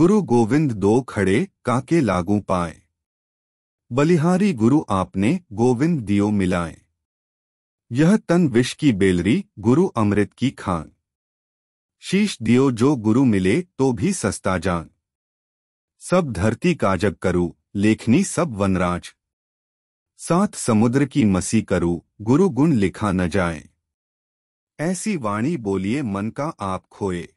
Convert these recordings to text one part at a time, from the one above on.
गुरु गोविंद दो खड़े काके लागू पाए। बलिहारी गुरु आपने गोविंद दियो मिलाए। यह तन विष की बेलरी गुरु अमृत की खान। शीश दियो जो गुरु मिले तो भी सस्ता जान। सब धरती काजग करू, लेखनी सब वनराज। सात समुद्र की मसी करू, गुरु गुण लिखा न जाए। ऐसी वाणी बोलिए मन का आप खोए।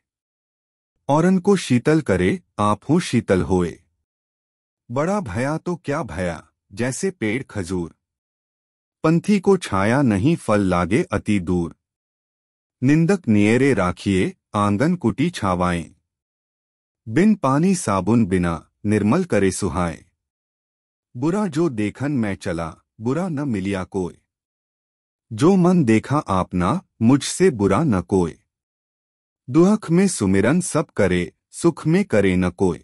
औरन को शीतल करे, आप हूँ शीतल होए। बड़ा भया तो क्या भया, जैसे पेड़ खजूर। पंथी को छाया नहीं फल लागे अति दूर। निंदक नियरे राखिए, आँगन कुटी छावाएँ। बिन पानी साबुन बिना, निर्मल करे सुहाए। बुरा जो देखन मैं चला, बुरा न मिलिया कोई जो मन देखा आपना मुझसे बुरा न कोई दुहख में सुमिरन सब करे, सुख में करे न कोय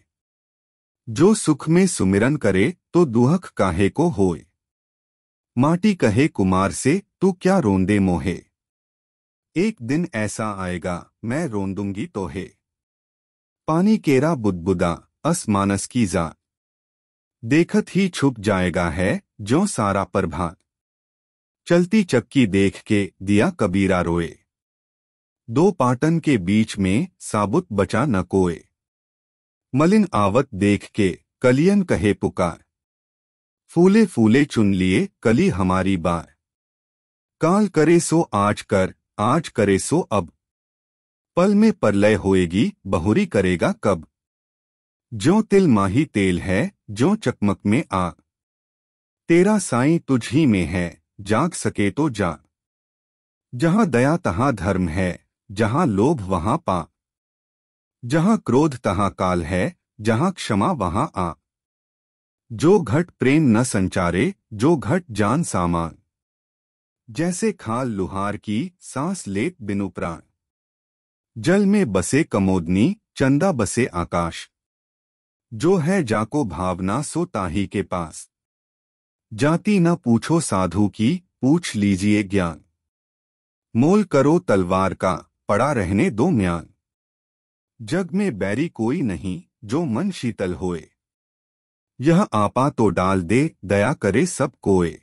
जो सुख में सुमिरन करे तो दुहख काहे को होए? माटी कहे कुमार से, तू क्या रोंदे मोहे? एक दिन ऐसा आएगा, मैं रोंदूँगी तोहे। पानी केरा बुदबुदा, अस मानस की जा। देखत ही छुप जाएगा है जो सारा प्रभात। चलती चक्की देख के, दिया कबीरा रोए। दो पाटन के बीच में साबुत बचा न कोए। मलिन आवत देख के कलियन कहे पुकार। फूले फूले चुन लिए कली हमारी बार। काल करे सो आज कर, आज करे सो अब। पल में परलय होएगी, बहुरी करेगा कब। जो तिल माही तेल है जो चकमक में आ। तेरा साई तुझ ही में है, जाग सके तो जाग जहाँ दया तहां धर्म है जहाँ लोभ वहाँ पा। जहाँ क्रोध तहां काल है, जहाँ क्षमा वहाँ आ। जो घट प्रेम न संचारे, जो घट जान सामान। जैसे खाल लुहार की सांस लेत बिनु प्राण। जल में बसे कमोदनी, चंदा बसे आकाश। जो है जाको भावना सो ताही के पास। जाति न पूछो साधु की, पूछ लीजिए ज्ञान। मोल करो तलवार का। पड़ा रहने दो म्यान। जग में बैरी कोई नहीं जो मन शीतल होए। यह आपा तो डाल दे, दया करे सब कोए।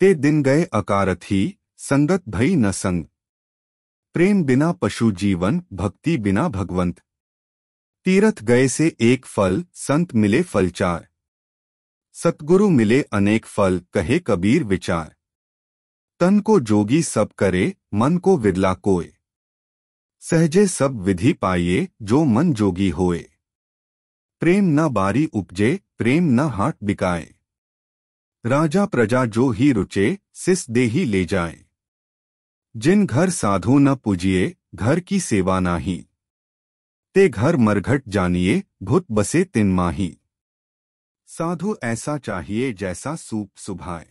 ते दिन गए अकारथ ही, संगत भई न संग। प्रेम बिना पशु जीवन, भक्ति बिना भगवंत। तीरथ गए से एक फल, संत मिले फल चार। सतगुरु मिले अनेक फल, कहे कबीर विचार। तन को जोगी सब करे, मन को विरला कोय सहजे सब विधि पाइये जो मन जोगी होए। प्रेम न बारी उपजे, प्रेम न हाट बिकाए। राजा प्रजा जो ही रुचे, सिस दे ही ले जाए। जिन घर साधु न पूजिए, घर की सेवा नाही। ते घर मरघट जानिए, भूत बसे तिन माही। साधु ऐसा चाहिए, जैसा सूप सुभाए।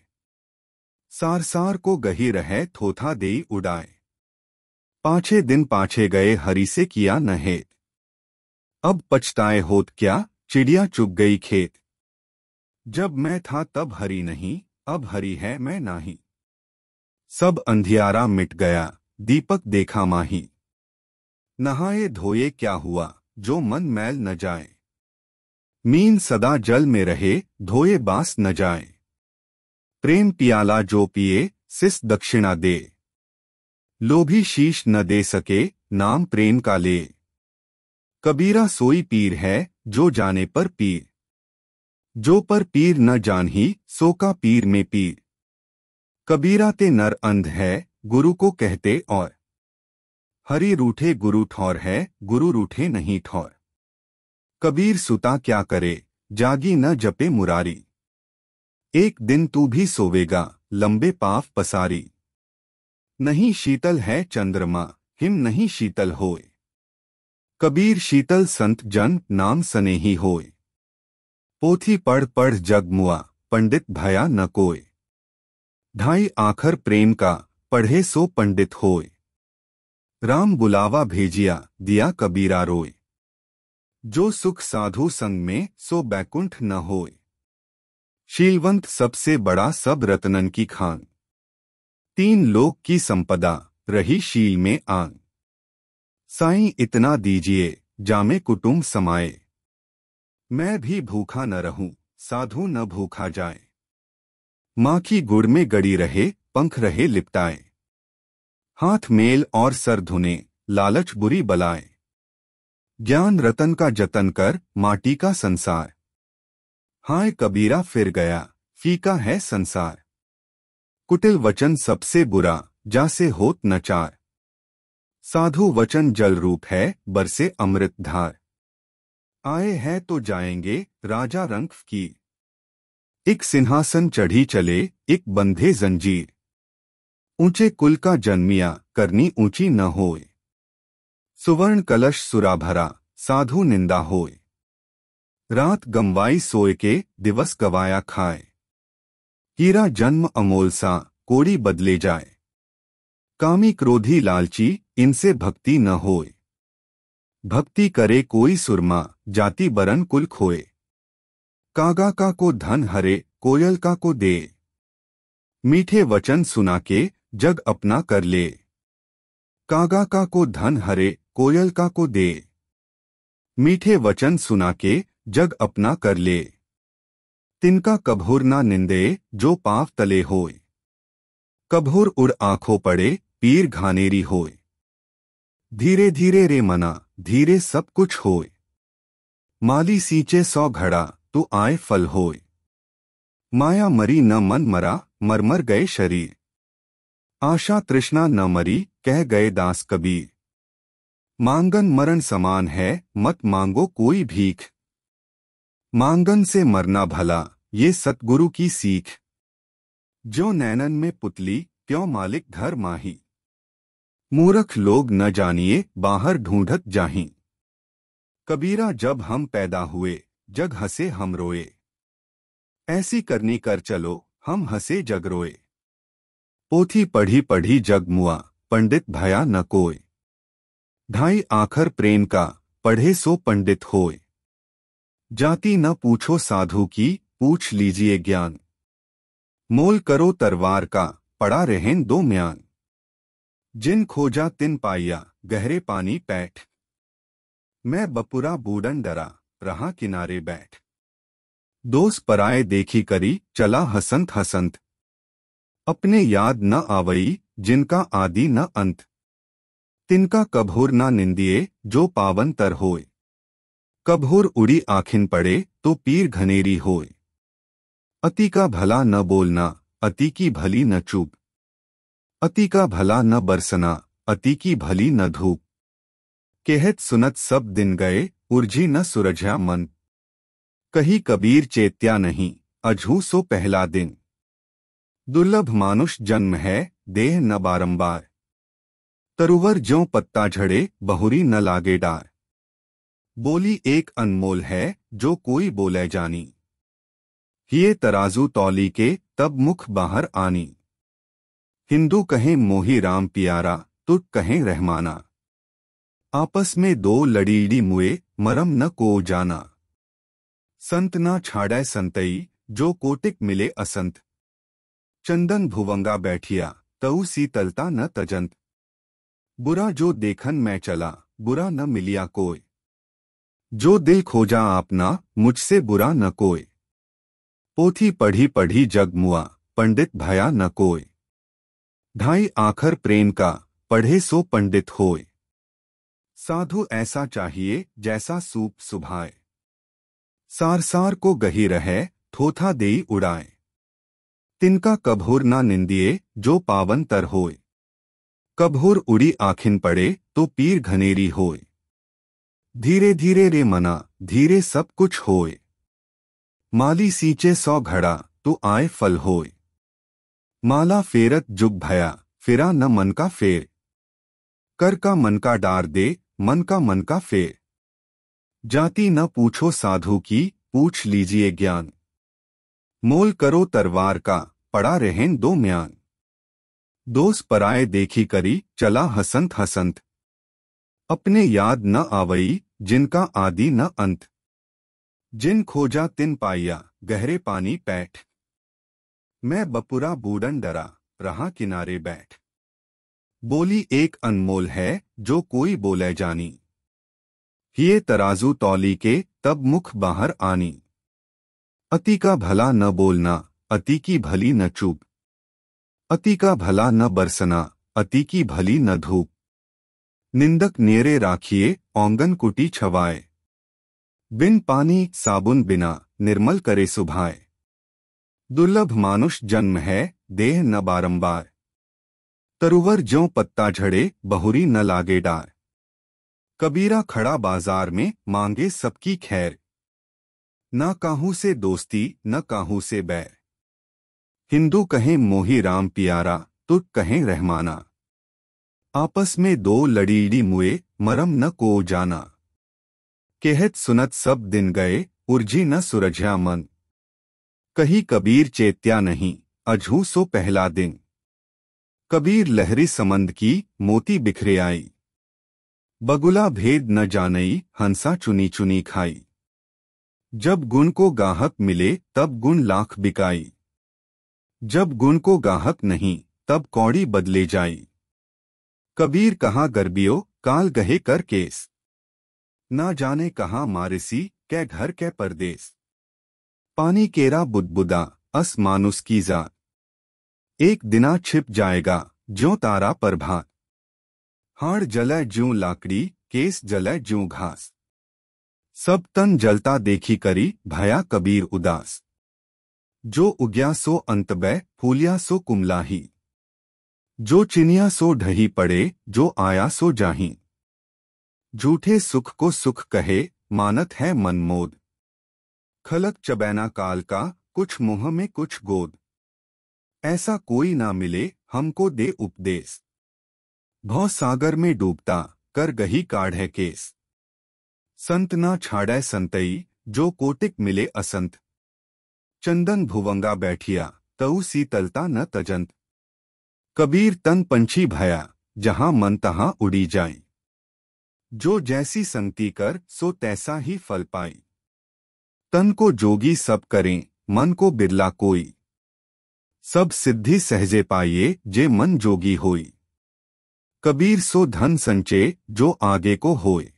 सार सार को गही रहे, थोथा दे उड़ाए। पाछे दिन पाछे गए हरी से किया न हेत। अब पछताए होत क्या, चिड़िया चुग गई खेत। जब मैं था तब हरी नहीं, अब हरी है मैं नाही। सब अंधियारा मिट गया, दीपक देखा माही। नहाए धोए क्या हुआ, जो मन मैल न जाए। मीन सदा जल में रहे, धोए बास न जाए। प्रेम पियाला जो पिए, सिस दक्षिणा दे। लोभी शीश न दे सके, नाम प्रेम का ले। कबीरा सोई पीर है, जो जाने पर पीर। जो पर पीर न जान ही सो का पीर में पीर। कबीरा ते नर अंध है, गुरु को कहते और। हरि रूठे गुरु ठौर है, गुरु रूठे नहीं ठौर। कबीर सुता क्या करे, जागी न जपे मुरारी। एक दिन तू भी सोवेगा, लंबे पाफ पसारी। नहीं शीतल है चंद्रमा हिम नहीं शीतल होए। कबीर शीतल संत जन नाम सने ही होए। पोथी पढ़ पढ़ जग मुआ, पंडित भया न कोय ढाई आखर प्रेम का, पढ़े सो पंडित होए। राम बुलावा भेजिया, दिया कबीरा रोए। जो सुख साधु संग में, सो बैकुंठ न होए। शीलवंत सबसे बड़ा सब रतनन की खान। तीन लोक की संपदा, रही शील में आंग। साई, इतना दीजिए, जामे कुटुंब समाए मैं भी भूखा न रहूँ, साधु न भूखा जाए। माँ की गुड़ में गड़ी रहे, पंख रहे लिपटाए। हाथ मेल और सर धुने, लालच बुरी बलाए। ज्ञान रतन का जतन कर, माटी का संसार। हाय कबीरा, फिर गया, फीका है संसार। कुटिल वचन सबसे बुरा, जासे होत नचार साधु वचन जल रूप है, बरसे अमृत धार। आए हैं तो जाएँगे, राजा रंग की एक सिंहासन चढ़ी चले, एक बंधे जंजीर। ऊँचे कुल का जन्मिया, करनी ऊँची न होए। सुवर्ण कलश सुरा भरा, साधु निंदा होए। रात गमवाई सोए के, दिवस गवाया खाए। हीरा जन्म अमोल सा, कोड़ी बदले जाए। कामी क्रोधी लालची, इनसे भक्ति न होए। भक्ति करे कोई सुरमा, जाति बरन कुल खोए। कागा का को धन हरे, कोयल का को दे। मीठे वचन सुना के जग अपना कर ले। कागा का को धन हरे, कोयल का को दे। मीठे वचन सुना के जग अपना कर ले। तिनका कभोर ना निंदे, जो पाव तले होए। कभोर उड़ आँखों पड़े, पीर घानेरी होए। धीरे धीरे रे मना, धीरे सब कुछ होए। माली सींचे सौ घड़ा तो आए फल होए। माया मरी न मन मरा, मरमर गए शरीर। आशा तृष्णा न मरी, कह गए दास कबीर। मांगन मरण समान है, मत मांगो कोई भीख। मांगन से मरना भला, ये सतगुरु की सीख। जो नैनन में पुतली, क्यों मालिक घर माही? मूर्ख लोग न जानिए, बाहर ढूंढत जाही। कबीरा जब हम पैदा हुए, जग हंसे हम रोए। ऐसी करनी कर चलो, हम हंसे जग रोए। पोथी पढ़ी पढ़ी जग मुआ, पंडित भया न कोय ढाई आखर प्रेम का, पढ़े सो पंडित होए। जाति न पूछो साधु की, पूछ लीजिए ज्ञान। मोल करो तरवार का, पड़ा रहें दो म्यान। जिन खोजा तिन पाइया, गहरे पानी पैठ। मैं बपुरा बूडन डरा, रहा किनारे बैठ। दोस्त पराए देखी करी, चला हसंत हसंत। अपने याद न आवई, जिनका आदि न अंत। तिनका कभोर न निंदिए, जो पावन तर होए। कभोर उड़ी आखिन पड़े तो पीर घनेरी होए। अति का भला न बोलना, अति की भली न चूप। अति का भला न बरसना, अति की भली न धूप। कहत सुनत सब दिन गए उर्जी न सुरझा मन। कही कबीर चेत्या नहीं, अझू सो पहला दिन। दुर्लभ मानुष जन्म है, देह न बारंबार। तरुवर ज्यो पत्ता झड़े, बहुरी न लागे डार। बोली एक अनमोल है, जो कोई बोले जानी। ये तराजू तौली के, तब मुख बाहर आनी। हिंदू कहें मोही राम प्यारा तुट कहें रहमाना। आपस में दो लड़ीडी मुए, मरम न को जाना। संत ना छाड़े संतई, जो कोटिक मिले असंत। चंदन भुवंगा बैठिया, तऊ सी तलता न तजंत। बुरा जो देखन मैं चला, बुरा न मिलिया कोय जो दिल खोजा आपना, मुझसे बुरा न कोय पोथी पढ़ी पढ़ी जग मुआ, पंडित भया न कोय ढाई आखर प्रेम का, पढ़े सो पंडित होय साधु ऐसा चाहिए, जैसा सूप सुभाए। सार सार को गही रहे, थोथा देई उड़ाए। तिनका कभोर ना निंदिए, जो पावन तर होय कभोर उड़ी आखिन पड़े तो पीर घनेरी होए। धीरे धीरे रे मना, धीरे सब कुछ होए। माली सींचे सौ घड़ा तो आए फल होए। माला फेरत जुग भया, फिरा न मन का फेर। कर का मन का डार दे, मन का मन का फेर। जाति न पूछो साधु की, पूछ लीजिए ज्ञान। मोल करो तरवार का, पड़ा रहें दो म्यान। दोस पराए देखी करी, चला हसंत हसंत। अपने याद न आवई जिनका आदि न अंत। जिन खोजा तिन पाइया, गहरे पानी पैठ। मैं बपुरा बूडन डरा, रहा किनारे बैठ। बोली, एक अनमोल है, जो कोई बोले जानी। ये तराजू तौली के, तब मुख बाहर आनी। अति का भला न बोलना, अति की भली न चूप। अति का भला न बरसना, अति की भली न धूप। निंदक नेरे राखिए, औंगन कुटी छवाए। बिन पानी, साबुन बिना, निर्मल करे सुभाए। दुर्लभ मानुष जन्म है, देह न बारंबार। तरुवर ज्यो पत्ता झड़े, बहुरी न लागे डार। कबीरा खड़ा बाज़ार में, मांगे सबकी खैर। न काहू से दोस्ती, न काहू से बैर। हिंदू कहें मोही राम पियारा तो कहें रहमाना। आपस में दो लड़ीड़ी मुए, मरम न को जाना। कहत सुनत सब दिन गए उर्जी न सुरझा मन। कही कबीर चेत्या नहीं, अझू सो पहला दिन। कबीर लहरी समंद की, मोती बिखरे आई। बगुला भेद न जानई, हंसा चुनी चुनी खाई। जब गुण को गाहक मिले, तब गुण लाख बिकाई। जब गुण को गाहक नहीं, तब कौड़ी बदले जाई। कबीर कहाँ गर्बियो, काल गहे कर केस। ना जाने कहाँ मारिसी, कै घर कै परदेस। पानी केरा बुदबुदा, अस मानुस की जा एक दिना छिप जाएगा, ज्यो तारा परभा हाड़ जलै ज्यों लाकड़ी, केस जलै ज्यों घास। सब तन जलता देखी करी, भया कबीर उदास। जो उग्या सो अंत बै, फूलिया सो कुमलाही जो चिनिया सो ढही पड़े, जो आया सो जाही। झूठे सुख को सुख कहे, मानत है मनमोद खलक चबैना काल का, कुछ मुँह में कुछ गोद। ऐसा कोई ना मिले, हमको दे उपदेश। भौ सागर में डूबता, कर गही काढ़े केस। संत ना छाड़ै संतई, जो कोटिक मिले असंत। चंदन भुवंगा बैठिया, तऊ सी तलता न तजंत। कबीर तन पंछी भया, जहाँ मन तहां उड़ी जाए जो जैसी संगति कर, सो तैसा ही फल पाई। तन को जोगी सब करें, मन को बिरला कोई। सब सिद्धि सहजे पाइये जे मन जोगी होई। कबीर सो धन संचे, जो आगे को होए।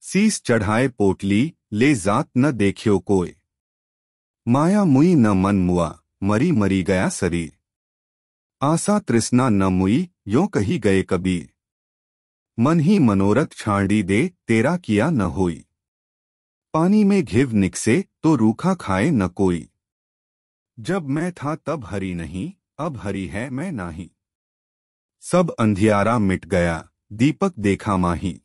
सीस चढ़ाए पोटली ले जात न देखियो कोय माया मुई न मन मुआ, मरी मरी गया शरीर। आशा तृष्णा न मुई, यो कही गए कबीर मन ही मनोरथ छाड़ी दे, तेरा किया न होई। पानी में घिव निकसे तो रूखा खाए न कोई। जब मैं था तब हरी नहीं, अब हरी है मैं नाही। सब अंधियारा मिट गया, दीपक देखा माही।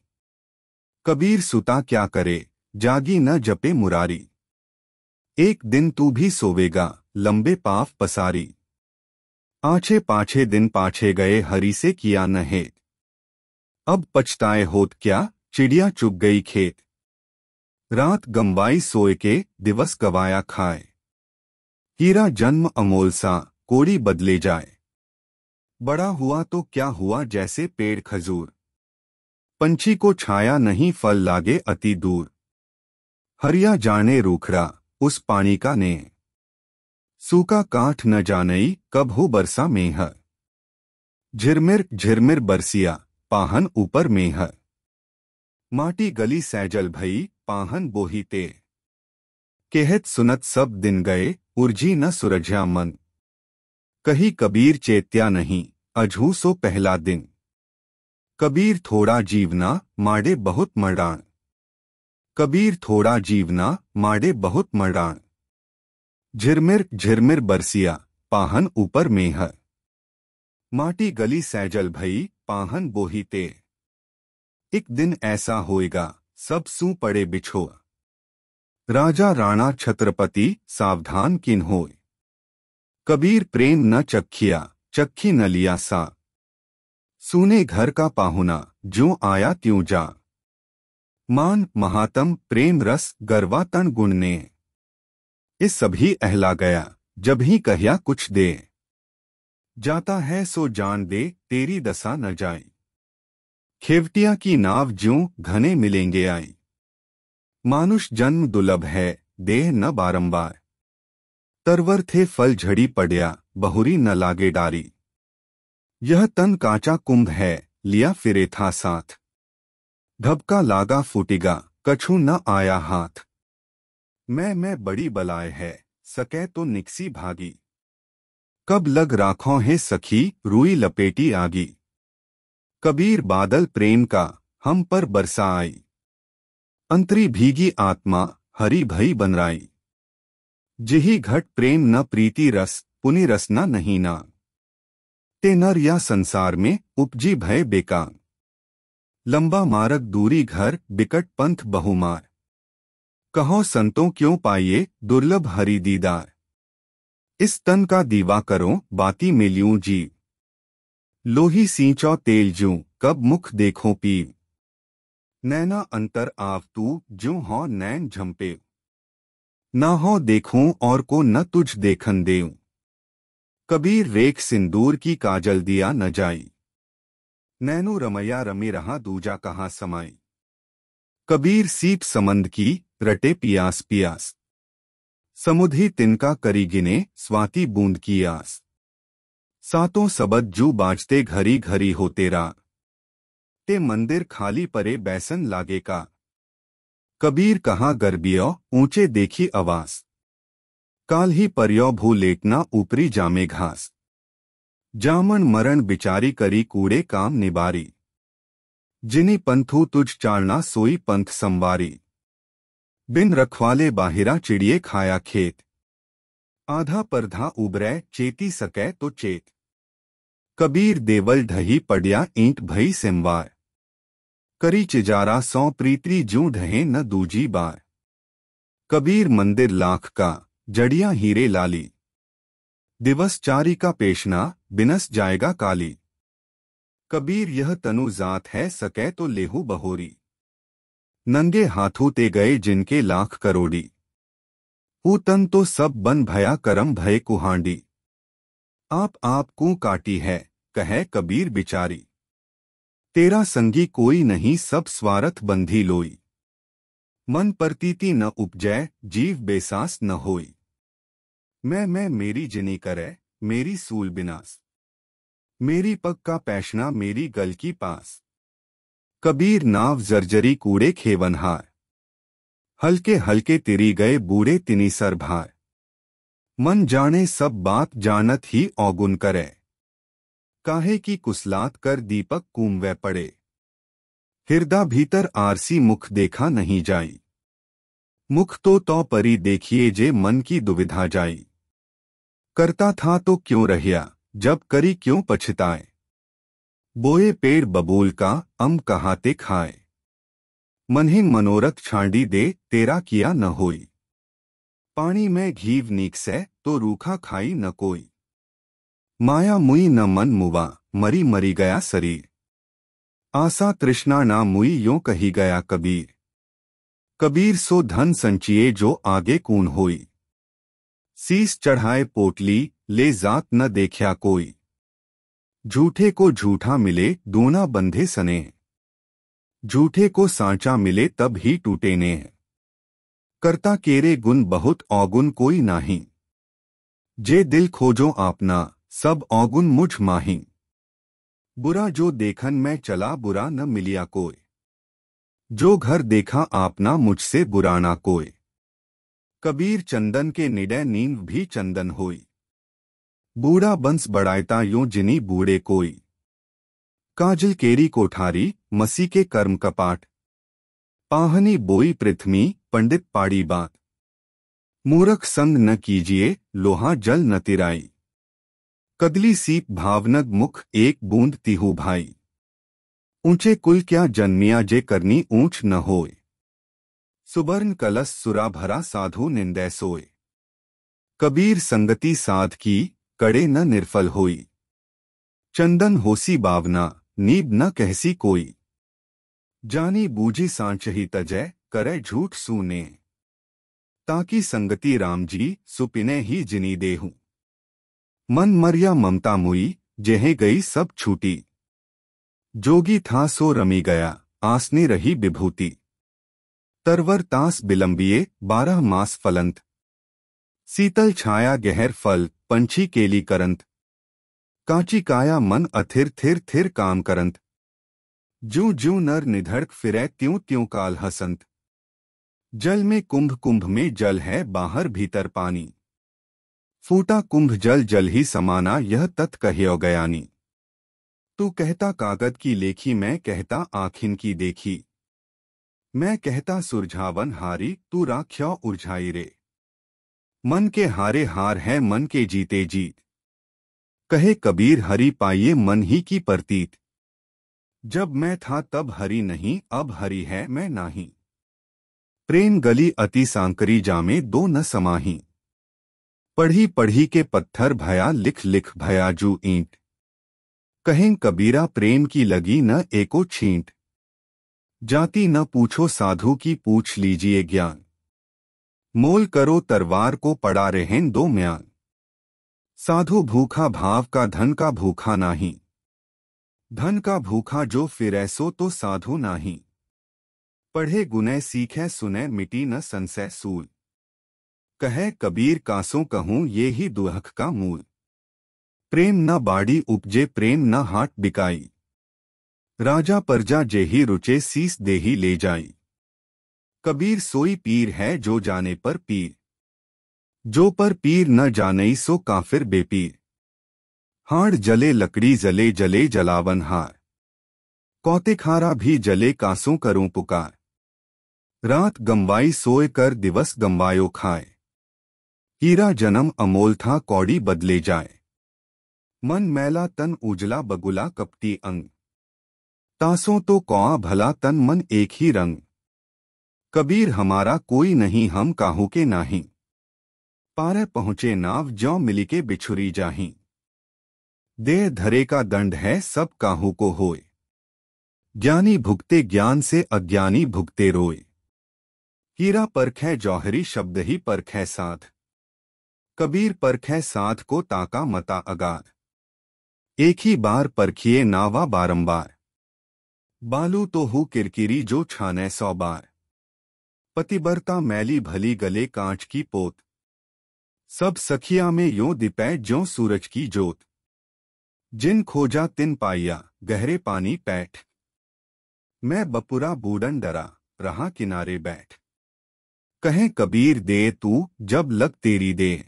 कबीर सुता क्या करे, जागी न जपे मुरारी। एक दिन तू भी सोवेगा, लंबे पाफ पसारी। आछे पाछे दिन पाछे गए हरी से किया न हेत अब पछताए होत क्या, चिड़िया चुग गई खेत। रात गंबाई सोए के दिवस गवाया खाए। हीरा जन्म अमोल सा, कोड़ी बदले जाए। बड़ा हुआ तो क्या हुआ जैसे पेड़ खजूर। पंछी को छाया नहीं फल लागे अति दूर। हरिया जाने रूखड़ा, उस पानी का ने सूखा काठ न जानई कब हो बरसा मेह। झिरमिर झिरमिर बरसिया, पाहन ऊपर मेह। माटी गली सैजल भई, पाहन बोही ते। कहत सुनत सब दिन गए उर्जी न सुरझा मन। कही कबीर चेत्या नहीं, अझू सो पहला दिन। कबीर थोड़ा जीवना, माड़े बहुत मरडाण। कबीर थोड़ा जीवना, माड़े बहुत मरडाण। झिरमिर झिरमिर बरसिया, पाहन ऊपर मेह। माटी गली सैजल भई, पाहन बोही ते। एक दिन ऐसा होएगा, सब सू पड़े बिछो राजा राणा छत्रपति सावधान किन होए। कबीर प्रेम न चखिया, चखी न लिया सा। सुने घर का पाहुना जो आया त्यों जा। मान महातम प्रेम रस गरवा तन गुण ने। इस सभी अहला गया, जब ही कहिया कुछ दे। जाता है सो जान दे, तेरी दशा न जाए। खेवटिया की नाव ज्यों घने मिलेंगे आई मानुष जन्म दुर्लभ है, देह न बारंबार। तरवर थे फल झड़ी पड़या, बहुरी न लागे डारी। यह तन कांचा कुंभ है, लिया फिरे था साथ। धबका लागा फूटिगा, कछु न आया हाथ। मैं मैं बड़ी बलाय है, सके तो निकसी भागी। कब लग राखों है सखी, रुई लपेटी आगी। कबीर बादल प्रेम का, हम पर बरसा आई अंतरी भीगी आत्मा, हरी भई बनराई। जिही घट प्रेम न प्रीति रस, पुनि रसना नहीं ना। ते नर या संसार में उपजी भय बेका लंबा मारक दूरी घर, बिकट पंथ बहुमार। कहो, संतों क्यों पाइए, दुर्लभ हरि दीदार? इस तन का दीवा करो, बाती मिलियूं जी लोही सींचो, तेल जू, कब मुख देखो पी नैना अंतर आव तू, जू हो नैन झंपे न हो देखूँ, और को न तुझ देखन देऊं कबीर रेख सिंदूर की काजल दिया न जाई। नैनो रमैया रमी रहा, दूजा कहाँ समाई। कबीर सीप समंद की रटे पियास पियास। समुधी तिनका करी गिने, स्वाति बूंद की आस सातों सबद जू बाजते घरी घरी हो तेरा ते मंदिर खाली परे बैसन लागे का। कबीर कहाँ गर्बियो ऊँचे देखी आवास। काल ही परियो भू लेटना ऊपरी जामे घास। जामन मरण बिचारी करी कूड़े काम निबारी। जिनी पंथू तुझ चालना सोई पंथ संवारी। बिन रखवाले बाहिरा चिड़िए खाया खेत। आधा परधा उबरै, चेती सकै तो चेत। कबीर देवल ढही पड़िया ईंट भई सिमवार। करी चिजारा सौ प्रीतरी जू ढहे न दूजी बार। कबीर मंदिर लाख का, जड़िया हीरे लाली। दिवस चारी का पेशना, बिनस जाएगा काली। कबीर यह तनु जात है, सकै तो लेहू बहोरी। नंगे हाथों ते गए जिनके लाख करोड़ी। हु तन तो सब बन भया करम भय कुहांडी। आप आप कू काटी है, कहे कबीर बिचारी। तेरा संगी कोई नहीं सब स्वार्थ बंधी लोई। मन प्रतीति न उपजय जीव बेसास न होई। मैं मैं मेरी जिनी करे, मेरी सूल बिनास। मेरी पग का पैशना मेरी गल की पास। कबीर नाव जर्जरी कूड़े खेवनहार हल्के हल्के तिरी गए बूढ़े तिनी सर भार मन जाने सब बात जानत ही औगुन करे। काहे की कुसलात कर दीपक कुमवे पड़े। हृदय भीतर आरसी मुख देखा नहीं जाई। मुख तो तो परी देखिए जे मन की दुविधा जाई। करता था तो क्यों रहिया, जब करी क्यों पछताए। बोए पेड़ बबूल का अम कहाते खाए। मनहि मनोरथ छांडी दे, तेरा किया न होई। पानी में घीव नीक से तो रूखा खाई न कोई। माया मुई न मन मुवा, मरी मरी गया शरीर। आशा तृष्णा ना मुई यो कही गया कबीर। कबीर सो धन संचिए जो आगे कून होई। सीस चढ़ाए पोटली, ले जात न देखा कोई। झूठे को झूठा मिले, दोना बंधे सने। झूठे को सांचा मिले, तब ही टूटे ने। करता केरे गुण बहुत औगुन कोई नाही। जे दिल खोजो आपना, सब औगुन मुझ माही। बुरा जो देखन मैं चला, बुरा न मिलिया कोई। जो घर देखा आपना, मुझसे बुराना कोई। कबीर चंदन के निडय नींद भी चंदन होई। बूढ़ा बंस बढ़ाता यो जिनी बूढ़े कोई। काजल केरी कोठारी, मसी के कर्म कपाट। पाहनी बोई पृथ्वी, पंडित पाड़ी बात। मूरख संग न कीजिए, लोहा जल न तिराई। कदली सीप भावनग मुख, एक बूंद तिहु भाई। ऊँचे कुल क्या जन्मिया जे करनी ऊंच न होए। सुबर्ण कलश सुरा भरा साधु निंदय सोए। कबीर संगति साध की कड़े न निर्फल होई। चंदन होसी बावना नीब न कहसी कोई। जानी बूझी सांचही तजय करे झूठ सूने। ताकि संगति राम जी, सुपिने ही जिनी देहूं। मन मरिया ममता मुई, जेहे गई सब छूटी। जोगी था सो रमी गया, आसने रही विभूति। तरवर तास बिलंबिये, बारह मास फलंत। सीतल छाया गहर फल पंछी केली करंत। कांची काया मन अथिर थिर थिर काम करंत। जू जू नर निधड़क फिरे त्यों त्यों काल हसंत। जल में कुंभ कुंभ में जल है बाहर भीतर पानी। फूटा कुंभ जल जल ही समाना यह तत् कहो गयानी। तू कहता कागद की लेखी मैं कहता आखिन की देखी। मैं कहता सुरझावन हारी तू राख्या उर्झाई रे। मन के हारे हार है, मन के जीते जीत। कहे कबीर, हरि पाइये मन ही की प्रतीत। जब मैं था तब हरि नहीं, अब हरि है मैं नाही। प्रेम गली अति सांकरी जामे, दो न समाही। पढ़ी पढ़ी के पत्थर भया, लिख लिख भया जू ईंट। कहें कबीरा, प्रेम की लगी न एको छींट। जाति न पूछो साधु की पूछ लीजिए ज्ञान। मोल करो तरवार को पड़ा रहें दो म्यान साधु भूखा भाव का धन का भूखा नाही। धन का भूखा जो फिर ऐसो तो साधु नाही। पढ़े गुने सीखे सुने मिटी न संसय सूल। कहे कबीर कासों कहूँ ये ही दुहक का मूल। प्रेम न बाड़ी उपजे प्रेम न हाट बिकाई। राजा परजा जेही रुचे सीस देही ले जाई। कबीर सोई पीर है जो जाने पर पीर। जो पर पीर न जाने सो काफिर बेपीर। हाड़ जले लकड़ी जले जले जलावन हार। कौते खारा भी जले कासों करूँ पुकार। रात गंवाई सोए कर दिवस गंवायो खाए। हीरा जन्म अमोल था कौड़ी बदले जाए। मन मैला तन उजला बगुला कपटी अंग। तासों तो कौआ भला तन मन एक ही रंग। कबीर हमारा कोई नहीं, हम काहू के नाही। पारे पहुँचे नाव ज्यो मिली के बिछुरी जाही। देह धरे का दंड है, सब काहू को होए। ज्ञानी भुगते ज्ञान से, अज्ञानी भुगते रोए। हीरा है जौहरी, शब्द ही परख है साथ कबीर परख है साथ को ताका मता अगार एक ही बार परखिए नावा बारंबार। बालू तो हु किरकिरी जो छाने सौ बार। पतिबरता मैली भली गले कांच की पोत। सब सखिया में यो दिपै जो सूरज की जोत जिन खोजा तिन पाइया, गहरे पानी पैठ। मैं बपुरा बूढ़न डरा, रहा किनारे बैठ। कहें, कबीर दे तू, जब लग तेरी दे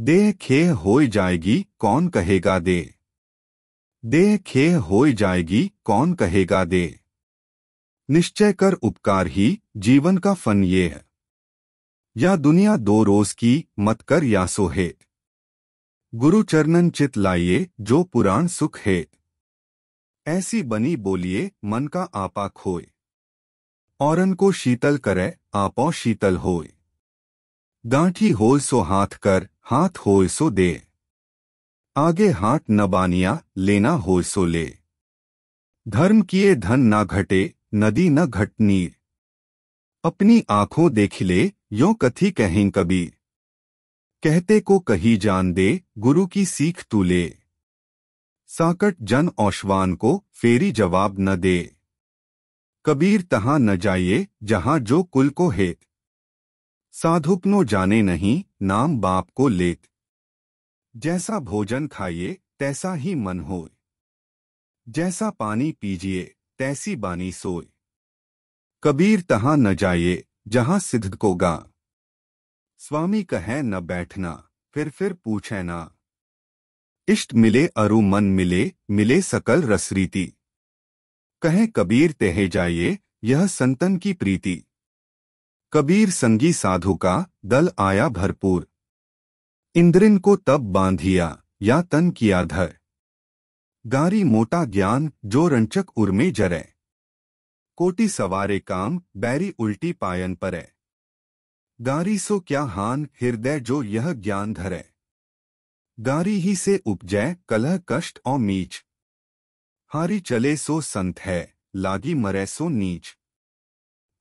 दे खेह हो जाएगी, कौन कहेगा दे? दे खेह हो जाएगी, कौन कहेगा दे? निश्चय कर उपकार ही जीवन का फन ये है। या दुनिया दो रोज की मत कर या सो हेत। गुरु चरणन चित लाइए जो पुराण सुख हेत। ऐसी बनी बोलिए मन का आपा खोए। औरन को शीतल करे आपो शीतल होए। गांठी होय सो हाथ कर हाथ होय सो दे। आगे हाथ न बानिया लेना होय सो ले। धर्म किए धन ना घटे नदी न घट नीर अपनी आँखों देख ले, यो कथी कहें कबीर कहते को कही जान दे, गुरु की सीख तू ले। साकट जन औशवान को फेरी जवाब न दे। कबीर तहां न जाइए, जहाँ जो कुल को हेत। साधुक नो जाने नहीं, नाम बाप को लेत। जैसा भोजन खाइए, तैसा ही मन हो जैसा पानी पीजिए तैसी बानी सोए। कबीर तहां न जाइए जहाँ सिद्ध को गा। स्वामी कहे न बैठना, फिर फिर पूछे ना। इष्ट मिले अरु मन मिले मिले सकल रसरीति कहे कबीर तेहे जाइए यह संतन की प्रीति। कबीर संगी साधु का दल आया भरपूर। इंद्रिन को तब बांधिया, या तन किया धर। गारी मोटा ज्ञान जो रंचक उर्मे जरे। कोटि सवारे काम, बैरी उल्टी पायन परे। गारी सो क्या हान हृदय जो यह ज्ञान धरे। गारी ही से उपजय कलह कष्ट और मीच। हारी चले सो संत है, लागी मरे सो नीच।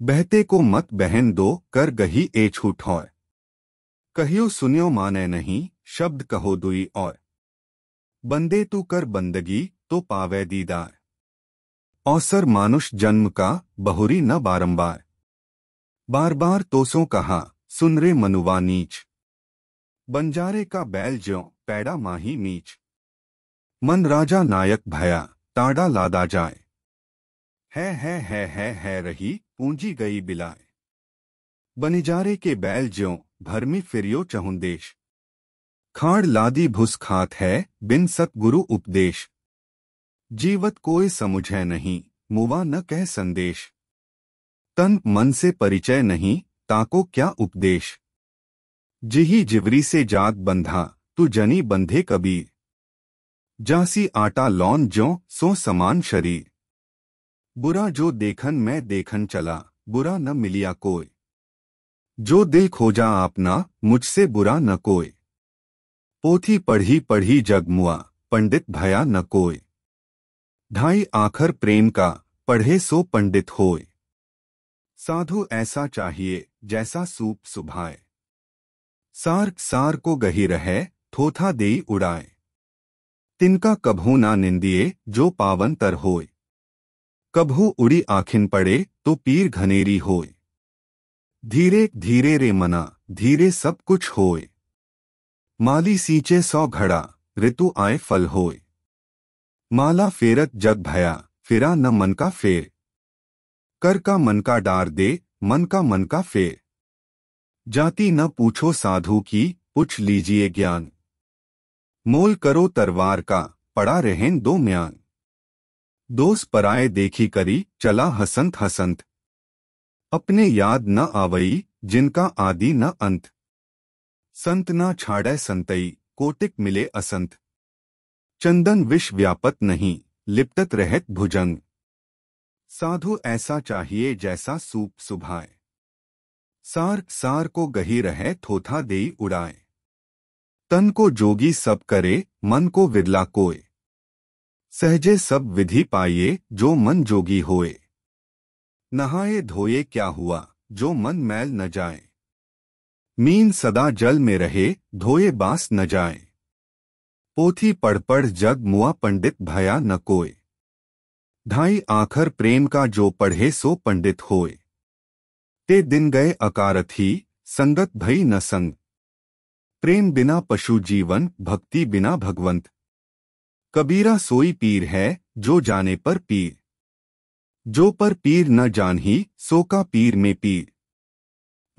बहते को मत बहन दो, कर गही ए छूट हो कहियो सुनियो माने नहीं, शब्द कहो दुई और। बंदे तू कर बंदगी तो पावे दीदार। अवसर मानुष जन्म का, बहुरी न बारंबार। बार बार तोसों कहा, सुन रे मनुवा नीच। बंजारे का बैल ज्यो, पैड़ा माही नीच मन राजा नायक भया, ताड़ा लादा जाए। है है है है है रही, पूंजी गई बिलाए। बनिजारे के बैल ज्यों भरमी फिरियो चहुंदेश खाड़ लादी भुस खात है, बिन सतगुरु उपदेश। जीवत कोई समुझै नहीं, मुवा न कह संदेश। तन मन से परिचय नहीं, ताको क्या उपदेश। जिही जिवरी से जाग बंधा, तू जनी बंधे कबीर। जासी आटा लौन जो सो समान शरीर। बुरा जो देखन मैं देखन चला, बुरा न मिलिया कोई। जो दिल खोजा आपना, मुझसे बुरा न कोई। पोथी पढ़ी पढ़ी जगमुआ पंडित भया न कोई ढाई आखर प्रेम का, पढ़े सो पंडित होय। साधु ऐसा चाहिए, जैसा सूप सुभाए। सार सार को गही रहे, थोथा देई उड़ाए। तिनका कभू ना निंदिए, जो पावन तर होय। कभू उड़ी आखिन पड़े तो पीर घनेरी होय। धीरे धीरे रे मना, धीरे सब कुछ होए माली सींचे सौ घड़ा, ऋतु आए फल होए। माला फेरत जग भया, फिरा न मन का फेर कर का मन का डार दे, मन का मन का फेर जाति न पूछो साधु की, पूछ लीजिए ज्ञान। मोल करो तरवार का, पड़ा रहें दो म्यान। दोस पराए देखी करी, चला हसंत हसंत। अपने याद न आवई, जिनका आदि न अंत। संत ना छाड़े संतई, कोटिक मिले असंत। चंदन विष व्यापत नहीं, लिपटत रहत भुजंग। साधु ऐसा चाहिए जैसा सूप सुभाए। सार सार को गही रहे थोथा देई उड़ाए। तन को जोगी सब करे, मन को विरला कोय सहजे सब विधि पाइए, जो मन जोगी होए। नहाए धोए क्या हुआ, जो मन मैल न जाए। मीन सदा जल में रहे, धोए बास न जाए। पोथी पढ़ पढ़ जग मुआ पंडित भया न कोय ढाई आखर प्रेम का जो पढ़े सो पंडित होए। ते दिन गए अकारथ ही संगत भई न संग। प्रेम बिना पशु जीवन, भक्ति बिना भगवंत। कबीरा सोई पीर है, जो जाने पर पीर। जो पर पीर न जान ही सो का पीर में पीर।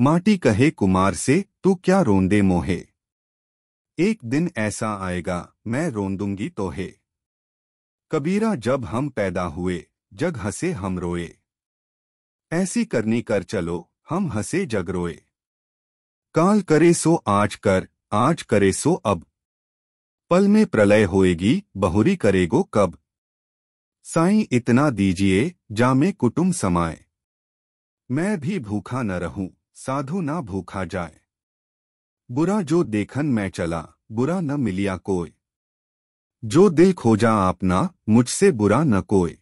माटी कहे कुमार से, तू क्या रोंदे मोहे? एक दिन ऐसा आएगा, मैं रोंदूँगी तो है कबीरा जब हम पैदा हुए, जग हंसे हम रोए। ऐसी करनी कर चलो, हम हंसे जग रोए। काल करे सो आज कर, आज करे सो अब। पल में प्रलय होएगी, बहुरी करेगो कब। साईं इतना दीजिए, जामे कुटुम समाए। मैं भी भूखा न रहूँ साधु ना भूखा जाए। बुरा जो देखन मैं चला, बुरा न मिलिया कोई। जो दिल खोजा आपना मुझसे बुरा न कोई।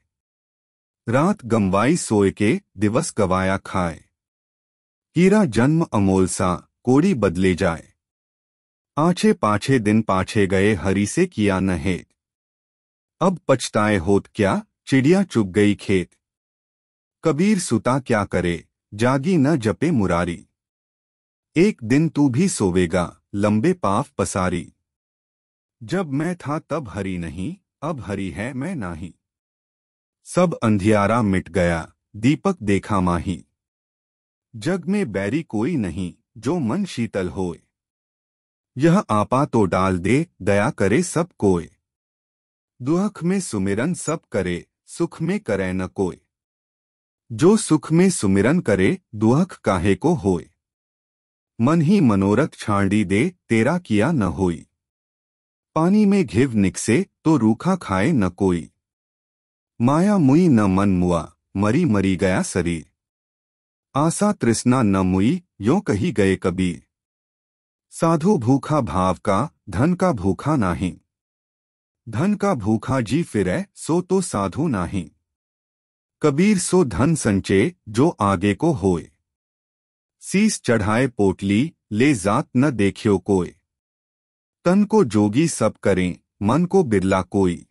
रात गमवाई सोए के दिवस गवाया खाए। हीरा जन्म अमोल सा, कोड़ी बदले जाए। आछे पाछे दिन पाछे गए, हरी से किया न हेत अब पछताए होत क्या, चिड़िया चुग गई खेत। कबीर सुता क्या करे जागी न जपे मुरारी। एक दिन तू भी सोवेगा, लंबे पाफ पसारी। जब मैं था तब हरी नहीं, अब हरी है मैं नाही। सब अंधियारा मिट गया, दीपक देखा माही। जग में बैरी कोई नहीं, जो मन शीतल होए। यह आपा तो डाल दे, दया करे सब कोय दुख में सुमिरन सब करे, सुख में करे न कोय जो सुख में सुमिरन करे दुख काहे को होए? मन ही मनोरथ छांडी दे, तेरा किया न होई। पानी में घिव निकसे तो रूखा खाए न कोई। माया मुई न मन मुआ, मरी मरी गया शरीर। आशा तृष्णा न मुई, यो कही गए कभी साधु भूखा भाव का, धन का भूखा नाही। धन का भूखा जी फिरे सो तो साधु नाही। कबीर सो धन संचे जो आगे को होए। सीस चढ़ाए पोटली, ले जात न देखियो कोय तन को जोगी सब करें, मन को बिरला कोई।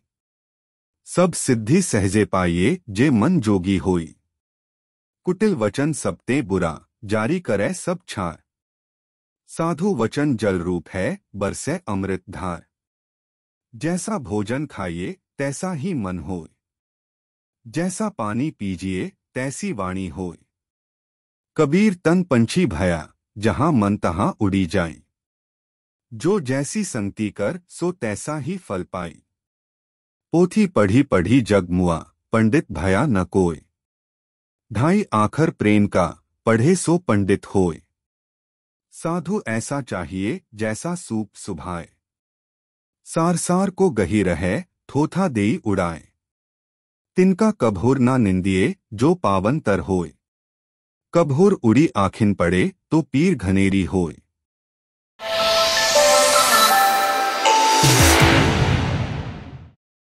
सब सिद्धि सहजे पाइए, जे मन जोगी होई। कुटिल वचन सबते बुरा, जारी करे सब छार साधु वचन जल रूप है, बरसे अमृत धार। जैसा भोजन खाइए, तैसा ही मन होए। जैसा पानी पीजिए, तैसी वाणी होय कबीर तन पंछी भया, जहाँ मन तहां उड़ी जाए। जो जैसी संगति कर, सो तैसा ही फल पाई पोथी पढ़ी पढ़ी जग मुआ, पंडित भया न कोय ढाई आखर प्रेम का, पढ़े सो पंडित होय साधु ऐसा चाहिए, जैसा सूप सुभाए। सार सार को गही रहे, थोथा देई उड़ाए। तिनका कभोर ना निंदिए, जो पावन तर होय कभोर उड़ी आखिन पड़े तो पीर घनेरी होय